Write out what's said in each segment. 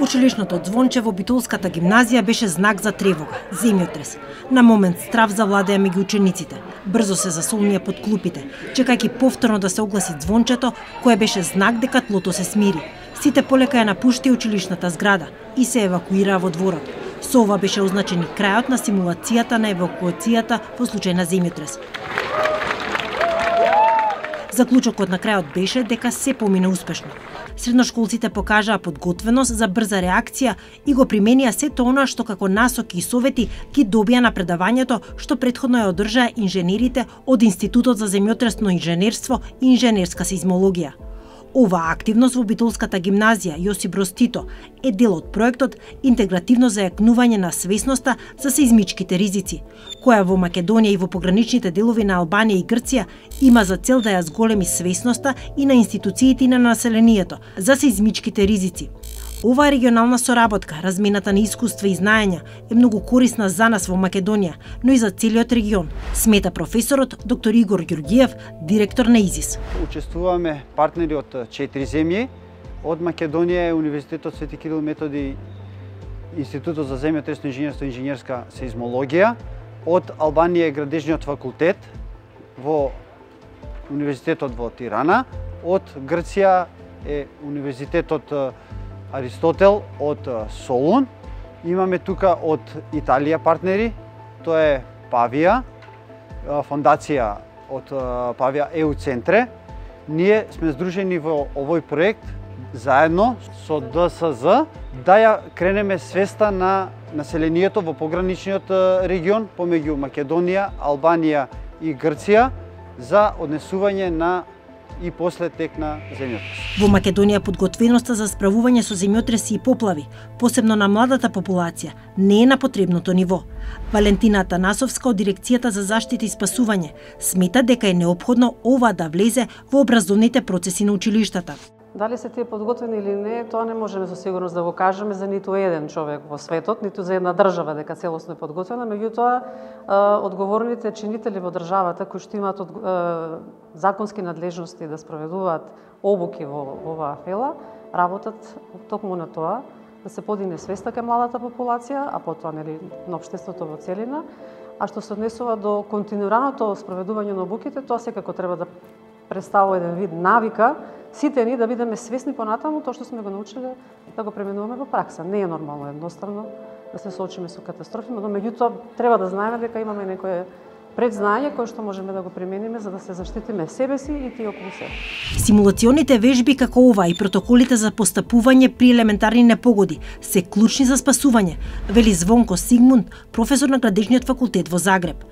Училишното звонче во Битолската гимназија беше знак за тревога, земјотрес. На момент страв завладеа меѓу учениците. Брзо се засолнија под клупите, чекајќи повторно да се огласи звончето, кое беше знак дека тлото се смири. Сите полека ја напушти училишната зграда и се евакуираа во дворот. Со ова беше означен и крајот на симулацијата на евакуацијата во случај на земјотрес. Заклучокот на крајот беше дека се помина успешно. Средношколците покажаа подготвеност за брза реакција и го применија сето она што како насоки и совети ги добија на предавањето што предходно ја одржаа инженерите од Институтот за земјотресно инженерство и инженерска сеизмологија. Оваа активност во Битолската гимназија Јосип Броз Тито е дел од проектот Интегративно зајакнување на свесноста за сеизмичките ризици, која во Македонија и во пограничните делови на Албанија и Грција има за цел да ја зголеми свесноста и на институциите и на населението за сеизмичките ризици, Оваа регионална соработка, размената на искуства и знаења е многу корисна за нас во Македонија, но и за целиот регион, смета професорот доктор Игор Ѓорѓиев, директор на ИЗИС. Учествуваме партнери од четири земји, од Македонија е Универзитетот Свети Кирил Методи Институтот за земјотресно инженерство и инженерска сеизмологија, од Албанија е Градежниот факултет во Универзитетот во Тирана, од Грција е Универзитетот Аристотел од Солун. Имаме тука од Италија партнери, тоа е Павија, фондација од Павија ЕУ Центре. Ние сме здружени во овој проект заедно со ДСЗ да ја кренеме свеста на населението во пограничниот регион помеѓу Македонија, Албанија и Грција за однесување на и после тек на земјотрес. Во Македонија подготвеноста за справување со земјотреси и поплави, посебно на младата популација, не е на потребното ниво. Валентина Танасовска од Дирекцијата за заштита и спасување смета дека е необходно ова да влезе во образовните процеси на училиштата. Дали се тие подготвени или не, тоа не можеме со сигурност да го кажеме за ниту еден човек во светот, ниту за една држава дека целосно е подготвена, меѓутоа одговорните чинители во државата кои што имаат од, законски надлежности да спроведуваат обуки во, во оваа фела, работат токму на тоа да се подине свеста кај младата популација, а потоа нели на општеството во целина, а што се однесува до континуираното спроведување на обуките, тоа секако треба да представува еден вид навика сите ни да бидеме свесни понатаму тоа што сме го научиле да го применуваме во пракса. Не е нормално едноставно да се соочиме со катастрофи, но меѓутоа треба да знаеме дека имаме некое предзнање кое што можеме да го примениме за да се заштитиме себе си и тие околу себе. Симулационите вежби како ова и протоколите за постапување при елементарни непогоди се клучни за спасување, вели Звонко Сигмунд, професор на Градежниот факултет во Загреб.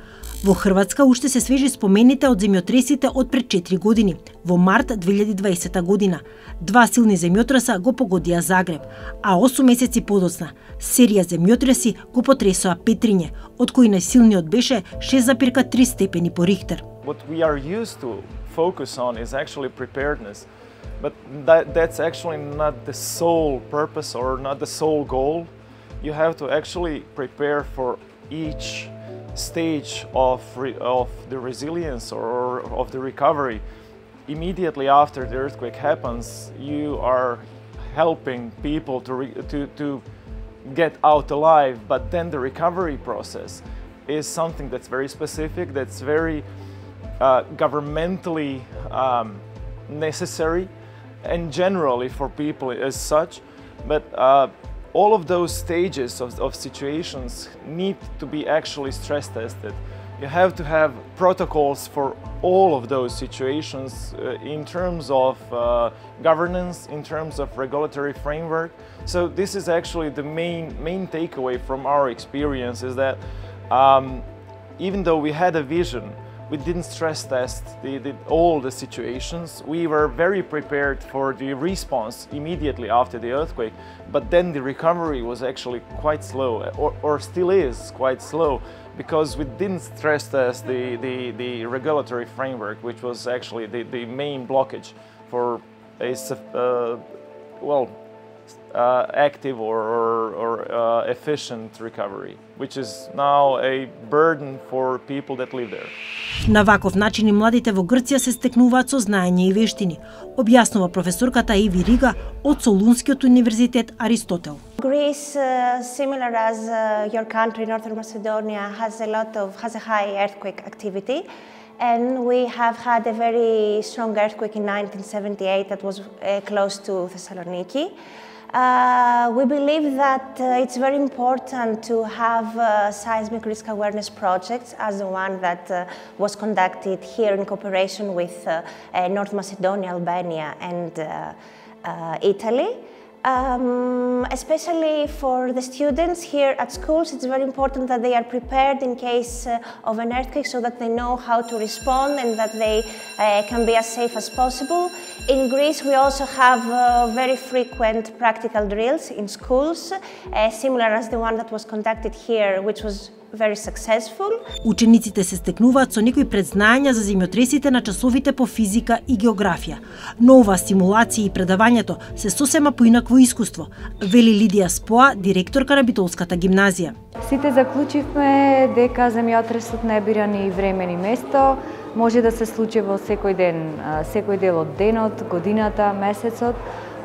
Во Хрватска уште се свежи спомените од земјотресите од пред 4 години, во март 2020 година. Два силни земјотреса го погодија Загреб, а 8 месеци подоцна серија земјотреси го потресоа Петриње, од кои најсилниот беше 6,3 степени по Рихтер. What we are used to focus on is actually preparedness. But that, that's actually not the sole purpose or not the sole goal. You have to actually prepare for each stage of, of the resilience or of the recovery, immediately after the earthquake happens, you are helping people to, to, to get out alive, but then the recovery process is something that's very specific, that's very uh, governmentally um, necessary and generally for people as such, but uh, all of those stages of, of situations need to be actually stress tested. You have to have protocols for all of those situations uh, in terms of uh, governance, in terms of regulatory framework. So this is actually the main, main takeaway from our experience is that um, even though we had a vision we didn't stress test the, the, all the situations. We were very prepared for the response immediately after the earthquake, but then the recovery was actually quite slow, or, or still is quite slow, because we didn't stress test the, the, the regulatory framework, which was actually the, the main blockage for a, uh, well, uh, active or, or, or uh, efficient recovery, which is now a burden for people that live there. На ваков начин и младите во Грција се стекнуваат со знаење и вештини, објаснува професорката Еви Рига од Солунскиот универзитет Аристотел. Greece, uh, similar as uh, your country, Northern Macedonia, has a lot of has a high earthquake activity, and we have had a very strong earthquake in 1978 that was uh, close to Thessaloniki. Uh, we believe that uh, it's very important to have uh, seismic risk awareness projects as the one that uh, was conducted here in cooperation with uh, North Macedonia, Albania and Italy. Um, especially for the students here at schools, it's very important that they are prepared in case uh, of an earthquake so that they know how to respond and that they uh, can be as safe as possible. In Greece, we also have uh, very frequent practical drills in schools, uh, similar as the one that was conducted here, which was very successful. Учениците се стекнуваат со некои предзнаења за земјотресите на часовите по физика и географија. Но ова стимулација и предавањето се сосема поинакво искуство, вели Лидија Споа, директорка на Битолската гимназија. Сите заклучивме дека земјотресот не бира ни време ни место, може да се случи во секој ден, секој дел од денот, годината, месецот,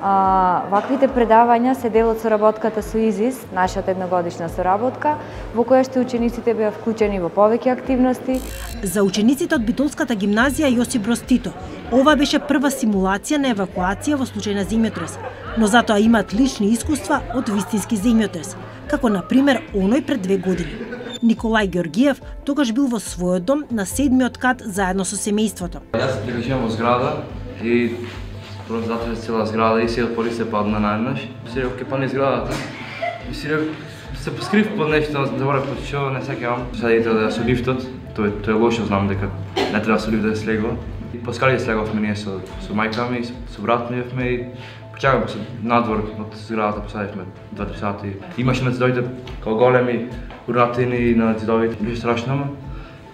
А, ваквите предавања се дел од соработката со ИЗИС, нашата едногодишна соработка, во која што учениците беа вклучени во повеќе активности. За учениците од Битолската гимназија Јосип Брос Тито, ова беше прва симулација на евакуација во случај на земјотрес, но затоа имаат лични искуства од вистински земјотрес, како на пример оној пред две години. Николај Георгиев тогаш бил во својот дом на седмиот кат заедно со семејството. Јас се во зграда и Просто затоа цела зграда и се поли се падна најнаш. Си реков, ке падне зградата. И си реков, се поскрив под нешто, заборав под што не сакам. Сега идете да со лифтот, тој, тој е лошо, знам дека не треба со лифт да се слегува. И по скали слеговме ние со, со мајка ми, со брат ми и почекавме се надвор од зградата, посадивме два-три сати. Имаше на зидовите као големи уратини на зидовите, беше страшно, ама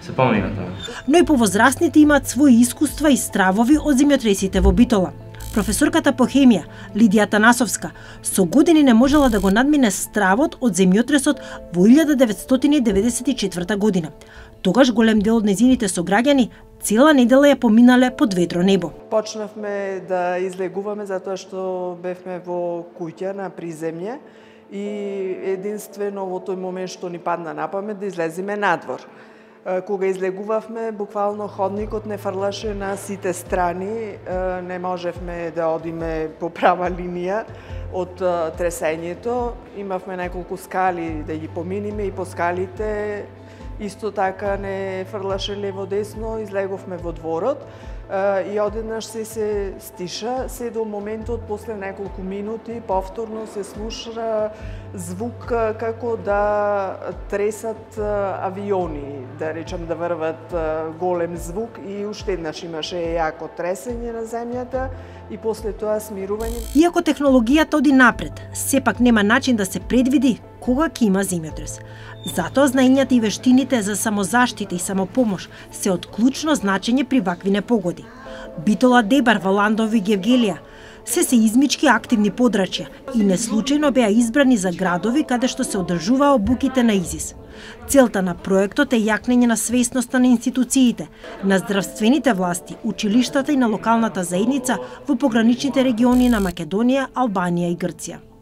се помина тоа. Но и повозрастните имаат своји искуства и стравови од земјотресите во Битола. Професорката по хемија, Лидија Танасовска, со години не можела да го надмине стравот од земјотресот во 1994 година. Тогаш голем дел од незините сограѓани цела недела ја поминале под ветро небо. Почнавме да излегуваме затоа што бевме во куќа на приземје и единствено во тој момент што ни падна на памет да излеземе надвор кога излегувавме, буквално ходникот не фрлаше на сите страни, не можевме да одиме по права линија од тресењето. Имавме неколку скали да ги поминиме и по скалите исто така не фрлаше лево-десно, излеговме во дворот и одеднаш се се стиша, се до моментот после неколку минути повторно се слуша звук како да тресат авиони, да речам да врват голем звук и уште еднаш имаше јако тресење на земјата и после тоа смирување. Иако технологијата оди напред, сепак нема начин да се предвиди кога ќе има земјотрес. Затоа знаењата и вештините за самозаштита и самопомош се од клучно значење при вакви непогоди. Битола Дебар во Ландови Гевгелија се се измички активни подрачја и неслучајно беа избрани за градови каде што се одржуваа обуките на ИЗИС. Целта на проектот е јакнење на свесноста на институциите, на здравствените власти, училиштата и на локалната заедница во пограничните региони на Македонија, Албанија и Грција.